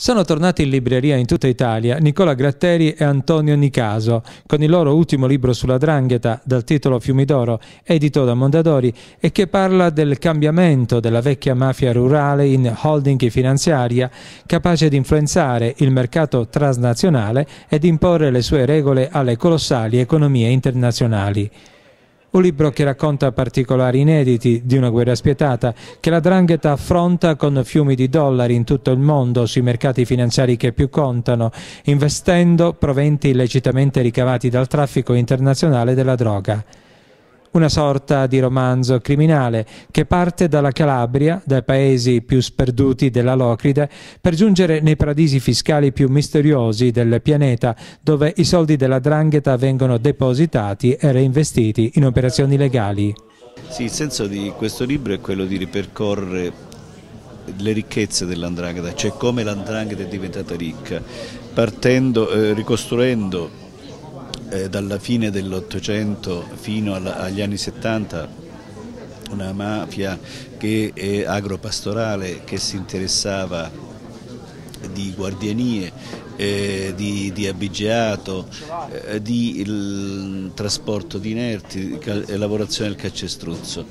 Sono tornati in libreria in tutta Italia Nicola Gratteri e Antonio Nicaso con il loro ultimo libro sulla drangheta dal titolo Fiumidoro, edito da Mondadori e che parla del cambiamento della vecchia mafia rurale in holding finanziaria capace di influenzare il mercato transnazionale ed imporre le sue regole alle colossali economie internazionali. Un libro che racconta particolari inediti di una guerra spietata che la Drangheta affronta con fiumi di dollari in tutto il mondo sui mercati finanziari che più contano, investendo proventi illecitamente ricavati dal traffico internazionale della droga una sorta di romanzo criminale che parte dalla Calabria, dai paesi più sperduti della Locride, per giungere nei paradisi fiscali più misteriosi del pianeta, dove i soldi della drangheta vengono depositati e reinvestiti in operazioni legali. Sì, il senso di questo libro è quello di ripercorrere le ricchezze dell'andrangheta, cioè come l'andrangheta è diventata ricca, partendo, eh, ricostruendo eh, dalla fine dell'Ottocento fino agli anni 70 una mafia che è agropastorale che si interessava di guardianie, eh, di, di abigeato, eh, di il, trasporto di inerti, lavorazione del calcestruzzo.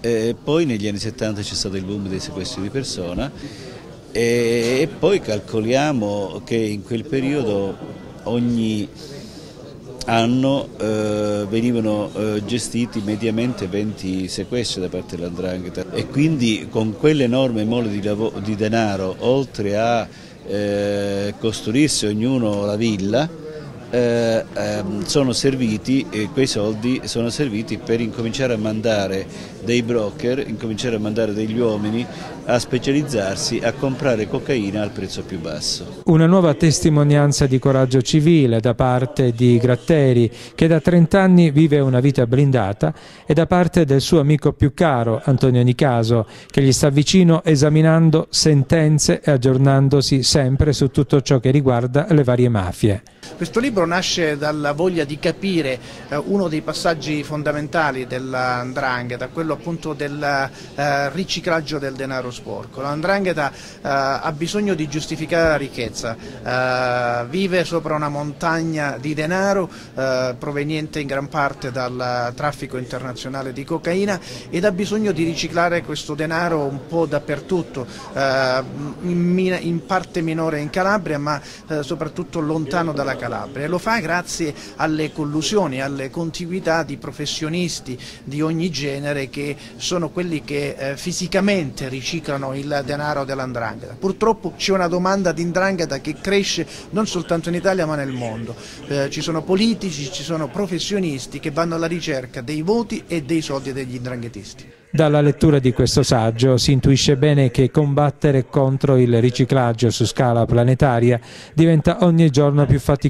Eh, poi negli anni 70 c'è stato il boom dei sequestri di persona e poi calcoliamo che in quel periodo ogni anno eh, venivano eh, gestiti mediamente 20 sequestri da parte dell'Andrangheta. E quindi con quell'enorme mole di, di, denaro, oltre a eh, costruirsi ognuno la villa, eh, ehm, sono serviti, eh, quei soldi sono serviti per incominciare a mandare dei broker, incominciare a mandare degli uomini a specializzarsi a comprare cocaina al prezzo più basso. Una nuova testimonianza di coraggio civile da parte di Gratteri che da 30 anni vive una vita blindata e da parte del suo amico più caro Antonio Nicaso che gli sta vicino esaminando sentenze e aggiornandosi sempre su tutto ciò che riguarda le varie mafie. Questo libro nasce dalla voglia di capire eh, uno dei passaggi fondamentali dell'andrangheta, quello appunto del eh, riciclaggio del denaro sporco. L'andrangheta eh, ha bisogno di giustificare la ricchezza, vive sopra una montagna di denaro proveniente in gran parte dal traffico internazionale di cocaina ed ha bisogno di riciclare questo denaro un po' dappertutto, in, parte minore in Calabria ma soprattutto lontano dalla Calabria. Calabria e lo fa grazie alle collusioni, alle contiguità di professionisti di ogni genere che sono quelli che eh, fisicamente riciclano il denaro dell'andrangheta. Purtroppo c'è una domanda di indrangheta che cresce non soltanto in Italia ma nel mondo. Eh, ci sono politici, ci sono professionisti che vanno alla ricerca dei voti e dei soldi degli indranghetisti. Dalla lettura di questo saggio si intuisce bene che combattere contro il riciclaggio su scala planetaria diventa ogni giorno più faticoso.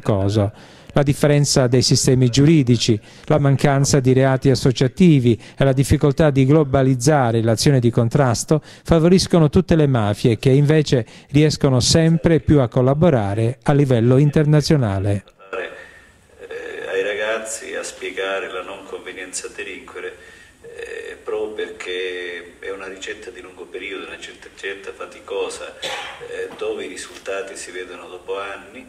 La differenza dei sistemi giuridici, la mancanza di reati associativi e la difficoltà di globalizzare l'azione di contrasto favoriscono tutte le mafie che invece riescono sempre più a collaborare a livello internazionale. Eh, ai ragazzi a spiegare la non convenienza a delinquere eh, proprio perché è una ricetta di lungo periodo, una ricetta faticosa, eh, dove i risultati si vedono dopo anni.